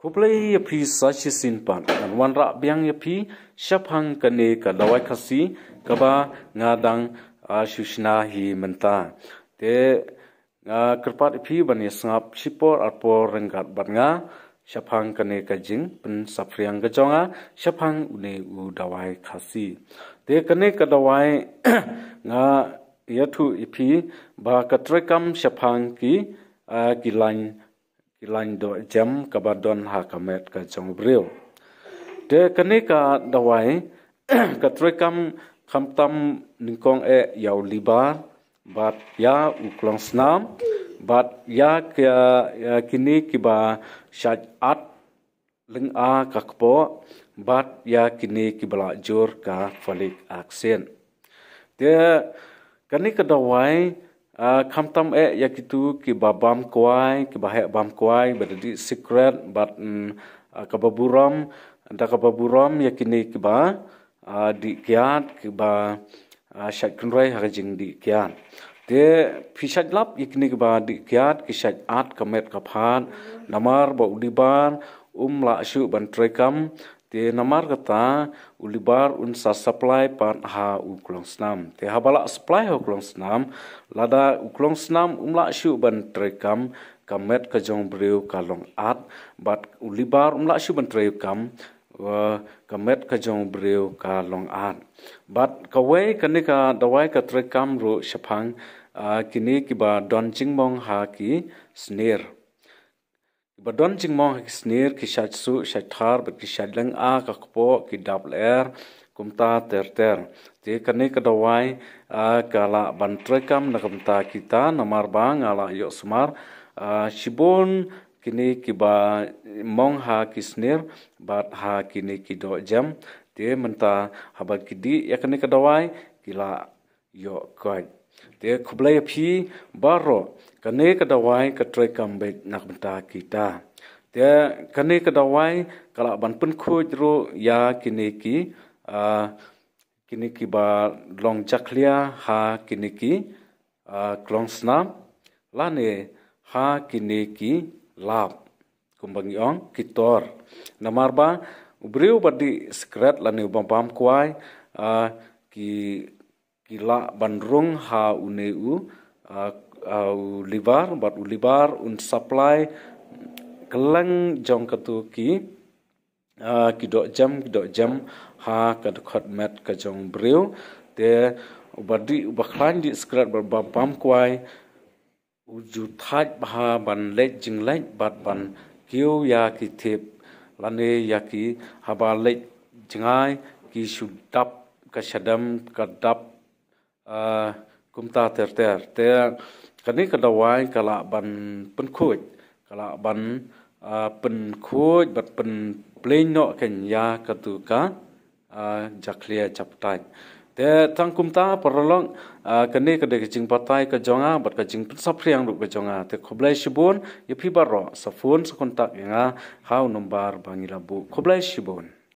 kuplai ya phi sa chi sin pan an wan ra biang ya phi shaphang ka ne ka lawai khasi ka ba nga dang a shushna hi manta te nga kripat phi ban ya sngap chipor arpor rengat ban nga shaphang ka ne ka jing pin safriang ga chonga shaphang une u dawai khasi te kane ka dawai nga ya thu iphi ba ka trekam shaphang ki a ki line kilain do jam kabadon ha kamet ka chong bril de kane ka dawai ka trekam kham tam ningkong e yaw liba bat ya uklong snam bat ya kya kini kiba shaj at ling a kakpo bat ya kini kibla jor ka falik aksen de kane ka dawai Ah, kam tam e ya kitu ki babam kuai ki bahek bam kuai berdi secret but kababuram da kababuram ya kini ki ba di kiat ki ba shat ha jing di kiat. De pishat lap ya kini ki ba di kiat ki shat at kamet kaphan namar ba udibar um la shu ban trekam te namar kata ulibar un sa supply pan ha uklong snam te habala supply ha uklong snam lada uklong snam umla shu ban trekam kamet ka jong kalong at but ulibar umla shu ban trekam wa kamet ka jong breu kalong at. But kawai kanika dawai ka trekam ro shapang kini kiba don chingmong ha ki snare Badon jing mong ki snir ki shat su shat thar ki shat leng a ka kpo ki dab ler kumta ter ter. Te ka dawai a kala ban trekam na kumta kita namar bang ala yo smar. Shibon kini ki ba mong ha ki snir bat ha kini ki do jam te menta haba ki di ya ka dawai kila yo koi te khublai phi baro kane ka dawai ka try kam nak benta kita te kane ka dawai kala ban pun khuj ro ya kine ki a kine ki ba long jaklia ha kine ki a klong snam lane ha kine ki lab kumbang yong kitor namar ba ubriu badi skret lane bam pam kwai a ki kila bandrung ha uneu uh, uh, libar bat ulibar un supply kelang jong katu ki ki dok jam ki dok jam ha ka khot met ka jong breu. Te ubadi ubaklan di skrat bar bam kwai uju thaj bha ban le jing le bat ban kiu ya ki thep lane ya ki haba le jingai ki shudap ka shadam ka dap kumta ter ter te kani ka dawai kala ban pen khuj kala ban pen khuj bat pen plain no ken ya ka tu ka uh, jaklia chaptai te tang kumta paralong uh, kani ka de jing patai ka jonga bat ka jing sapriang ru ka jonga te khoblai shibun ye phi sa phone sa hau number bangila bu khoblai shibun